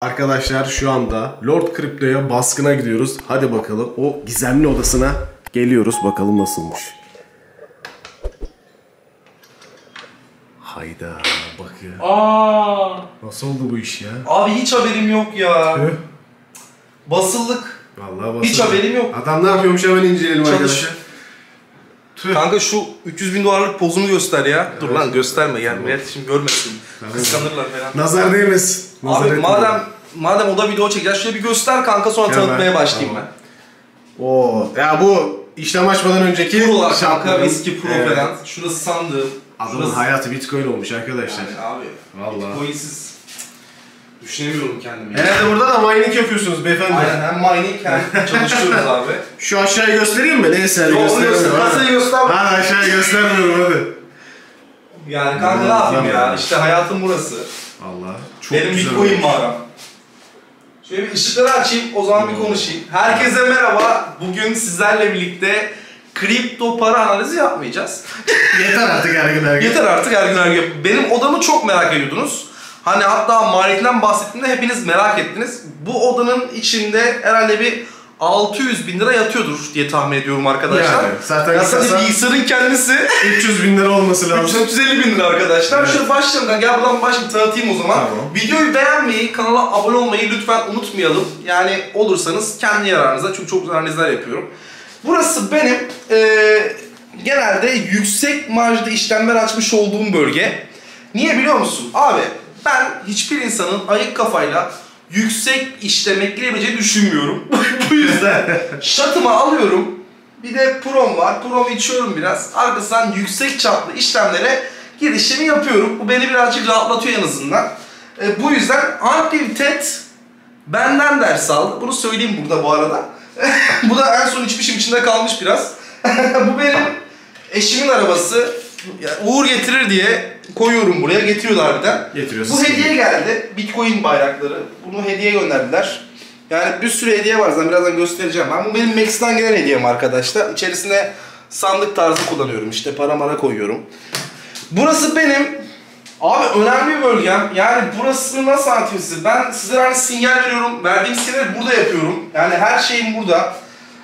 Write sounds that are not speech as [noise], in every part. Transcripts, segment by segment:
Arkadaşlar şu anda Lord Crypto'ya baskına gidiyoruz. Hadi bakalım o gizemli odasına geliyoruz. Bakalım nasılmış. Hayda bakıyor. Aa, Nasıl oldu bu iş ya? abi hiç haberim yok ya. Tüh. Basıldık. Vallahi basın. Hiç haberim yok. Adam ne yapıyormuş hemen inceleyelim Çalış. arkadaşlar. Tüh. Kanka şu 300 bin dolarlık pozunu göster ya. Dur lan gösterme yani millet şimdi görmesin. Kıskanırlar falan. Nazar değmesin. Nazar Abi madem madem o da video çekeceğiz şöyle bir göster kanka sonra Hemen. tanıtmaya başlayayım Tamam. ben. Oo, ya bu işlem açmadan önceki Prolar kanka eski pro Evet. falan. Şurası sandığım. Adamın Şurası- hayatı bitcoin olmuş arkadaşlar. Yani abi. Vallahi. Bitcoin'siz düşünemiyorum kendimi. Herhalde burada da mining yapıyorsunuz beyefendi. Aynen hem mining hem [laughs] çalışıyoruz abi. Şu aşağıyı göstereyim mi? Neyse hadi göstermiyorum. kasayı göster. Hadi aşağıya göstermiyorum hadi. Yani kanka ne yapayım ya? İşte hayatım burası. Allah. Çok Benim güzel Bitcoin mağaram. Şöyle bir ışıkları açayım, o zaman bir konuşayım. Herkese merhaba. Bugün sizlerle birlikte kripto para analizi yapmayacağız. [laughs] Yeter artık her gün her gün. Yeter artık her gün her gün. Benim odamı çok merak ediyordunuz. Hani hatta maliyetinden bahsettiğimde hepiniz merak ettiniz. Bu odanın içinde herhalde bir 600 bin lira yatıyordur diye tahmin ediyorum arkadaşlar. Yani, zaten ya kasa- bilgisayarın kendisi 300 bin lira olması lazım. 350 bin lira arkadaşlar. Evet. Şöyle başlayalım. Gel buradan başlayayım tanıtayım o zaman. Tamam. Videoyu beğenmeyi, kanala abone olmayı lütfen unutmayalım. Yani olursanız kendi yararınıza. Çünkü çok güzel analizler yapıyorum. Burası benim eee, genelde yüksek marjda işlemler açmış olduğum bölge. Niye biliyor musun? Abi ben hiçbir insanın ayık kafayla yüksek işlem ekleyebileceğini düşünmüyorum. [laughs] Bu yüzden şatımı alıyorum. Bir de prom var. Prom içiyorum biraz. Arkasından yüksek çaplı işlemlere girişimi yapıyorum. Bu beni birazcık rahatlatıyor en azından. E, bu yüzden Antivtet benden ders aldı. Bunu söyleyeyim burada bu arada. [laughs] bu da en son içmişim içinde kalmış biraz. [laughs] bu benim eşimin arabası. Uğur getirir diye koyuyorum buraya. Getiriyorlar birden. Getiriyorsun. Bu hediye geldi. Bitcoin bayrakları. Bunu hediye gönderdiler. Yani bir sürü hediye var zaten birazdan göstereceğim. Ben bu benim Max'ten gelen hediyem arkadaşlar. İçerisine sandık tarzı kullanıyorum işte para mara koyuyorum. Burası benim Abi önemli bir bölgem. Yani burası nasıl anlatayım size? Ben size hani sinyal veriyorum. Verdiğim sinyali burada yapıyorum. Yani her şeyim burada.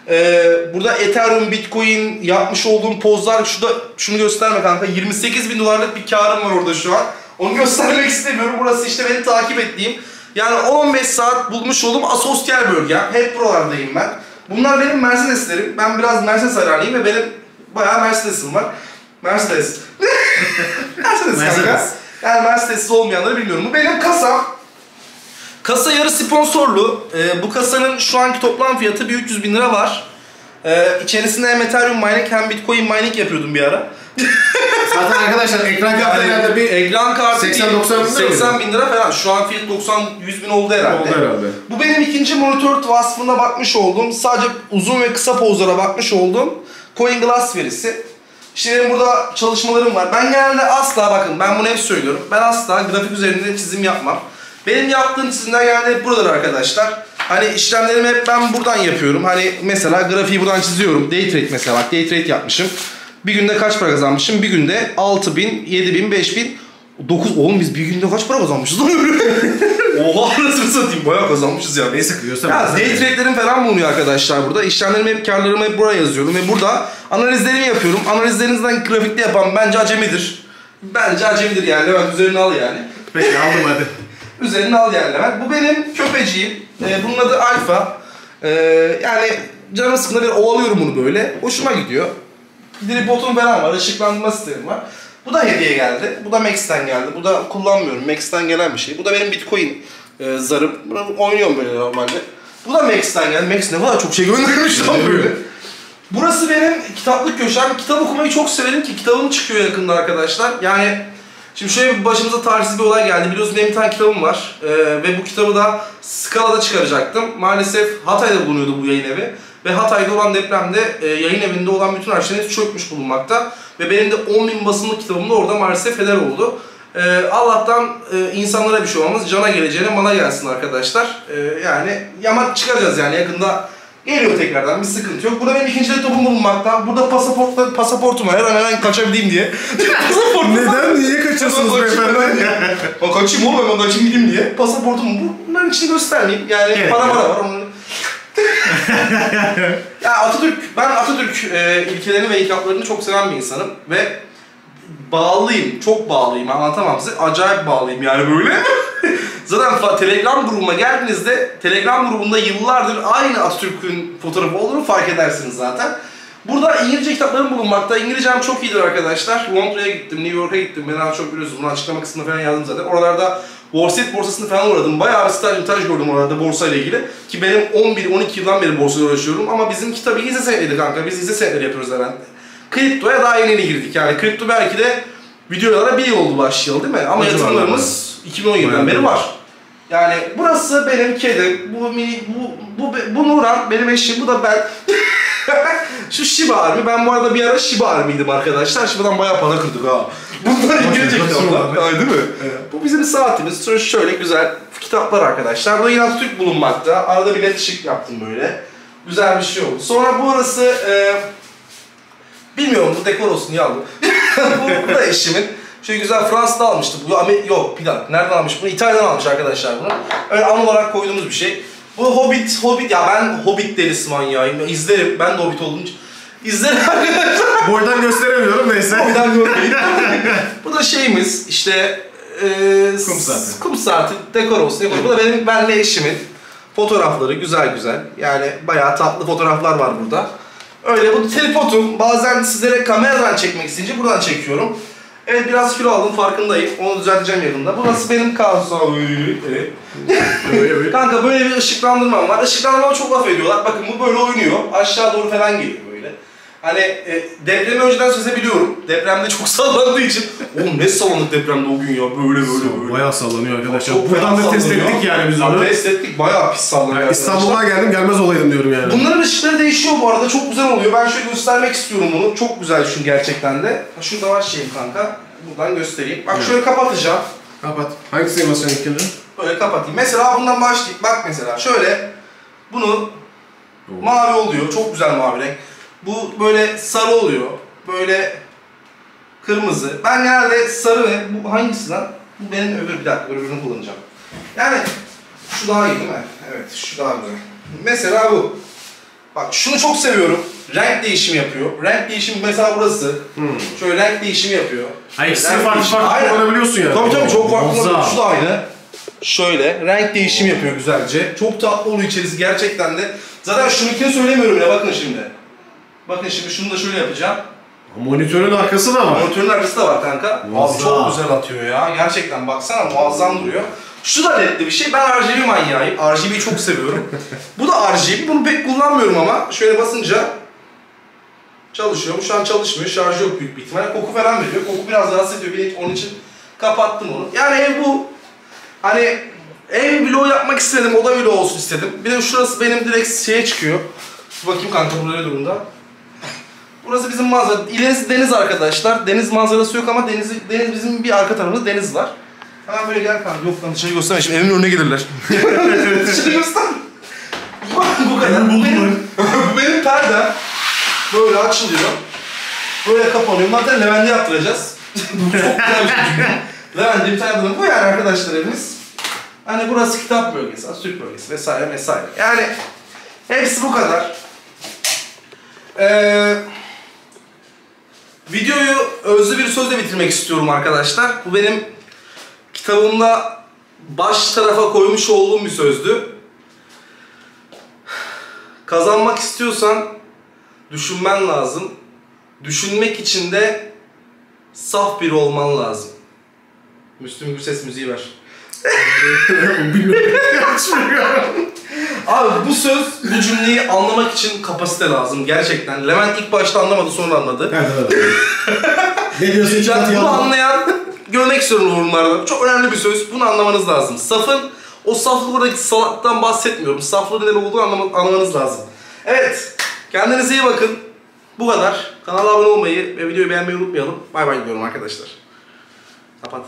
Ee, burada Ethereum, Bitcoin yapmış olduğum pozlar. Şurada şunu gösterme kanka. 28 bin dolarlık bir karım var orada şu an. Onu [laughs] göstermek istemiyorum. Burası işte benim takip ettiğim. Yani 10-15 saat bulmuş olduğum asosyal bölgem. Hep buralardayım ben. Bunlar benim Mercedeslerim. Ben biraz Mercedes hayranıyım ve benim bayağı Mercedes'im var. Mercedes. [laughs] Mercedes kanka. Mercedes. Yani Mercedes'siz olmayanları bilmiyorum. Bu benim kasam. Kasa yarı sponsorlu. Ee, bu kasanın şu anki toplam fiyatı bir 300 bin lira var. Ee, içerisinde hem Ethereum mining hem Bitcoin mining yapıyordum bir ara. [laughs] Zaten arkadaşlar ekran kartı herhalde bir ekran kartı 80-90 bin lira 80 bin lira falan. Şu an fiyat 90-100 bin oldu herhalde. oldu herhalde. Bu benim ikinci monitör vasfına bakmış olduğum, sadece uzun ve kısa pozlara bakmış olduğum Coin Glass verisi. İşte benim burada çalışmalarım var. Ben genelde asla bakın ben bunu hep söylüyorum. Ben asla grafik üzerinde çizim yapmam. Benim yaptığım çizimler genelde hep buradır arkadaşlar. Hani işlemlerimi hep ben buradan yapıyorum. Hani mesela grafiği buradan çiziyorum. Day trade mesela bak day trade yapmışım. Bir günde kaç para kazanmışım? Bir günde 6000, 7000, 5000, 9 oğlum biz bir günde kaç para kazanmışız lan? [laughs] Oha nasıl satayım bayağı kazanmışız ya. Neyse gösterme. Ya day trade'lerim falan bulunuyor arkadaşlar burada. İşlemlerimi hep karlarımı hep buraya yazıyorum ve burada analizlerimi yapıyorum. Analizlerinizden grafikte yapan bence acemidir. Bence acemidir yani Levent üzerine al yani. Peki aldım hadi. Üzerine al Levent. Bu benim köpeciğim. Ee, bunun adı Alfa. Ee, yani canım sıkında bir ovalıyorum bunu böyle. Hoşuma gidiyor. Diri botum falan var. ışıklandırma sistemi var. Bu da hediye geldi. Bu da Max'ten geldi. Bu da kullanmıyorum. Max'ten gelen bir şey. Bu da benim Bitcoin e, zarım. Bunu oynuyorum böyle normalde. Bu da Max'ten geldi. Max ne kadar çok şey göndermiş lan böyle. Burası benim kitaplık köşem. Kitap okumayı çok severim ki kitabım çıkıyor yakında arkadaşlar. Yani şimdi şöyle başımıza tarihsiz bir olay geldi. Biliyorsun benim bir tane kitabım var. Ee, ve bu kitabı da Scala'da çıkaracaktım. Maalesef Hatay'da bulunuyordu bu yayın evi. Ve Hatay'da olan depremde e, yayın evinde olan bütün arşivleriniz çökmüş bulunmakta. Ve benim de 10 bin basımlı kitabım da orada maalesef heder oldu. Ee, Allah'tan e, insanlara bir şey olmaz. Cana geleceğine mala gelsin arkadaşlar. Ee, yani yama çıkaracağız yani yakında Geliyor tekrardan bir sıkıntı yok. Burada benim ikinci laptopum bulunmakta. Burada pasaportla, pasaportum var. Her an hemen kaçabileyim diye. Pasaportum Neden? Niye kaçıyorsunuz Hemen beyefendi? ben. Ben kaçayım oğlum hemen kaçayım gideyim diye. Pasaportum bu. Bunların içini göstermeyeyim. Yani Gerek para para var. Onun... [laughs] ya Atatürk, ben Atatürk e, ilkelerini ve ikramlarını çok seven bir insanım. Ve bağlıyım, çok bağlıyım anlatamam size. Acayip bağlıyım yani böyle. [laughs] Zaten Telegram grubuma geldiğinizde Telegram grubunda yıllardır aynı Atatürk'ün fotoğrafı olduğunu fark edersiniz zaten. Burada İngilizce kitaplarım bulunmakta. İngilizcem çok iyidir arkadaşlar. Londra'ya gittim, New York'a gittim. Ben az çok biliyorsunuz. Bunu açıklama kısmında falan yazdım zaten. Oralarda Wall Street borsasını falan uğradım. Bayağı bir staj, staj gördüm oralarda borsayla ilgili. Ki benim 11-12 yıldan beri borsayla uğraşıyorum. Ama bizimki tabii hisse senediydi kanka. Biz hisse senetleri yapıyoruz herhalde. Kriptoya daha yeni girdik. Yani kripto belki de videolara bir yıl oldu başlayalı değil mi? Ama yatırımlarımız 2017'den Bayağı beri var. Yani burası benim kedim, bu mini, bu, bu, bu Nuran benim eşim, bu da ben. [laughs] Şu Shiba Army, ben bu arada bir ara Shiba Army'ydim arkadaşlar. Shiba'dan bayağı para kırdık ha. Bunlar İngilizce kitaplar. Ay değil mi? Bu bizim saatimiz. Sonra şöyle güzel kitaplar arkadaşlar. Burada yine Atatürk bulunmakta. Arada bir ışık yaptım böyle. Güzel bir şey oldu. Sonra burası e, Bilmiyorum bu dekor olsun ya bu. [laughs] bu, bu da eşimin. Şöyle güzel Fransa'da almıştı. Bu Amer- yok bir dakika nereden almış bunu? İtalya'dan almış arkadaşlar bunu. Öyle an olarak koyduğumuz bir şey. Bu Hobbit, Hobbit ya ben Hobbit delisi manyağıyım. İzlerim. Ben de Hobbit olduğum için. İzlerim [laughs] arkadaşlar. Boydan gösteremiyorum neyse. Hobbit'ten görmeyin. [laughs] bu da şeyimiz işte e, Kum saati. Kum saati dekor olsun. Dekor. Bu da benim benle eşimin fotoğrafları güzel güzel. Yani bayağı tatlı fotoğraflar var burada. Öyle bu tripodum. Bazen sizlere kameradan çekmek isteyince buradan çekiyorum. Evet biraz kilo aldım farkındayım. Onu düzelteceğim yakında. Burası benim öyle. Kanka böyle bir ışıklandırmam var. Işıklandırmama çok laf ediyorlar. Bakın bu böyle oynuyor. Aşağı doğru falan geliyor. Hani e, depremi önceden sezebiliyorum. Depremde çok [laughs] sallandığı için. Oğlum ne sallandık depremde o gün ya. Böyle böyle böyle. Bayağı sallanıyor arkadaşlar. Çok Buradan fena da test sallanıyor. ettik yani biz Ya onu. Test ettik. Bayağı pis sallanıyor Yani arkadaşlar. İstanbul'a geldim gelmez olaydım diyorum yani. Bunların ışıkları değişiyor bu arada. Çok güzel oluyor. Ben şöyle göstermek istiyorum bunu. Çok güzel şu gerçekten de. Ha, Şurada var şeyim kanka. Buradan göstereyim. Bak Evet. şöyle kapatacağım. Kapat. Hangisini basacaksın ilk önce? Böyle kapatayım. Mesela bundan başlayayım. Bak mesela şöyle. Bunu mavi oluyor. Çok güzel mavi renk. Bu böyle sarı oluyor. Böyle kırmızı. Ben genelde sarı ve bu hangisi lan? Bu benim öbür bir dakika öbürünü kullanacağım. Yani şu daha iyi değil mi? Evet şu daha güzel. Mesela bu. Bak şunu çok seviyorum. Renk değişimi yapıyor. Renk değişimi mesela burası. Hmm. Şöyle renk değişimi yapıyor. Ha ikisini farklı farklı kullanabiliyorsun yani. Tabii tabii çok farklı. Muazzam. Şu da aynı. Şöyle renk değişimi yapıyor güzelce. Çok tatlı oluyor içerisi gerçekten de. Zaten şununkini söylemiyorum ya bakın şimdi. Bakın şimdi şunu da şöyle yapacağım. Monitörün arkası da var. Monitörün arkası da var kanka. Abi Muazzam. çok güzel atıyor ya. Gerçekten baksana muazzam duruyor. Şu da ledli bir şey. Ben RGB manyağıyım. RGB'yi çok seviyorum. [laughs] Bu da RGB. Bunu pek kullanmıyorum ama şöyle basınca çalışıyor. Bu şu an çalışmıyor. Şarjı yok büyük bir ihtimalle. Koku falan veriyor. Koku biraz rahatsız ediyor. beni. Onun için kapattım onu. Yani ev bu. Hani ev vlog yapmak istedim. Oda vlog olsun istedim. Bir de şurası benim direkt şeye çıkıyor. Bakayım kanka burada ne durumda. Burası bizim manzara. İlerisi deniz arkadaşlar. Deniz manzarası yok ama deniz, deniz bizim bir arka tarafında deniz var. Hemen böyle gel kanka. Yok lan dışarı gösterme. Şimdi evimin önüne gelirler. [laughs] dışarı göster. Bu kadar. Bu benim, bu [laughs] benim perdem. Böyle açılıyor. Böyle kapanıyor. Zaten Levent'e yaptıracağız. [laughs] bu çok güzel bir şey. Levent'e bir tane bu yani arkadaşlar evimiz. Hani burası kitap bölgesi, Atatürk bölgesi vesaire vesaire. Yani hepsi bu kadar. Ee, videoyu özlü bir sözle bitirmek istiyorum arkadaşlar. Bu benim kitabımda baş tarafa koymuş olduğum bir sözdü. Kazanmak istiyorsan düşünmen lazım. Düşünmek için de saf biri olman lazım. Müslüm Gürses müziği ver. [laughs] [laughs] Bilmiyorum. Abi bu söz, bu cümleyi anlamak için kapasite lazım gerçekten. Levent ilk başta anlamadı sonra anladı. Evet evet. Ne diyorsun hiç Yani bunu anlayan görmek istiyorum yorumlarda. Çok önemli bir söz. Bunu anlamanız lazım. Safın o saflık buradaki salaktan bahsetmiyorum. Saflığın ne olduğunu anlama- anlamanız lazım. Evet. Kendinize iyi bakın. Bu kadar. Kanala abone olmayı ve videoyu beğenmeyi unutmayalım. Bay bay diyorum arkadaşlar. Kapat.